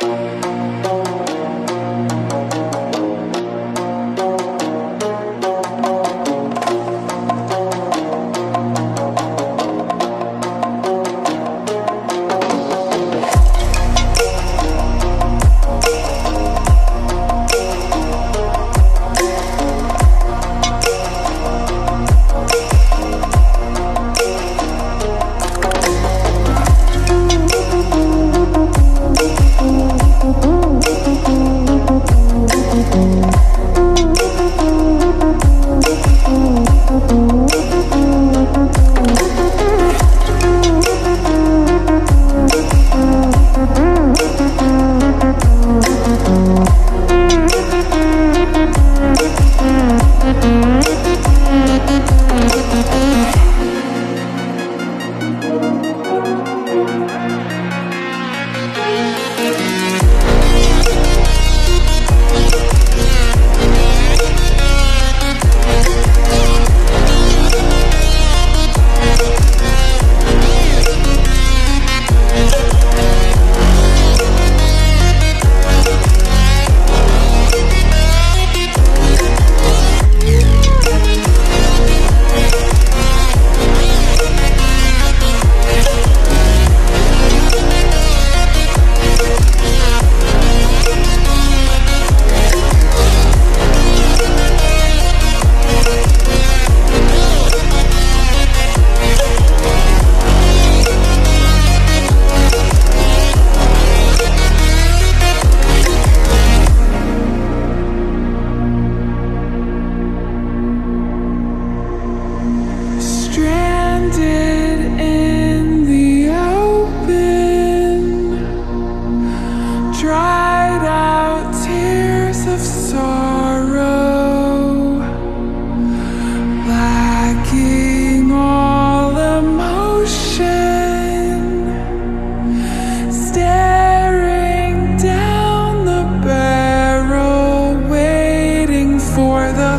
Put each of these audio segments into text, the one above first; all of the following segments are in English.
Bye.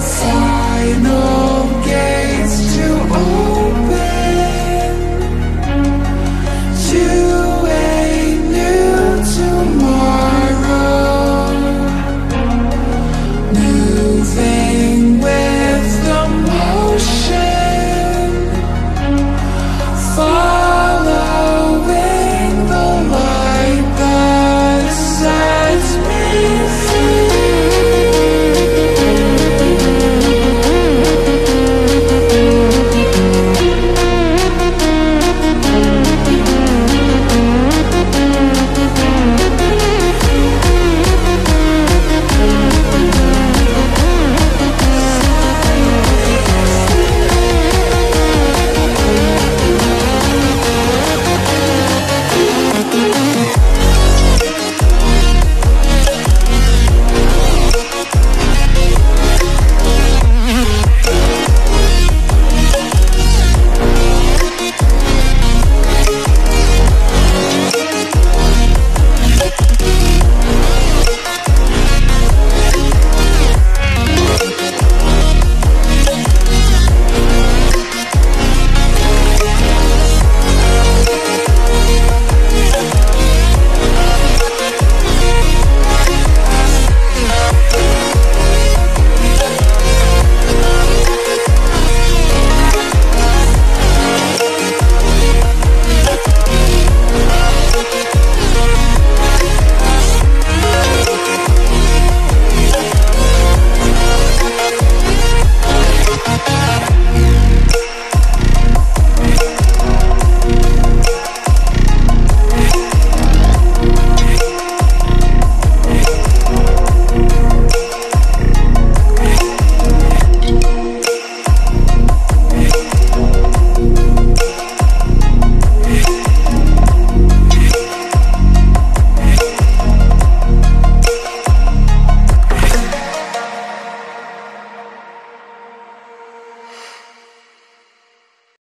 myself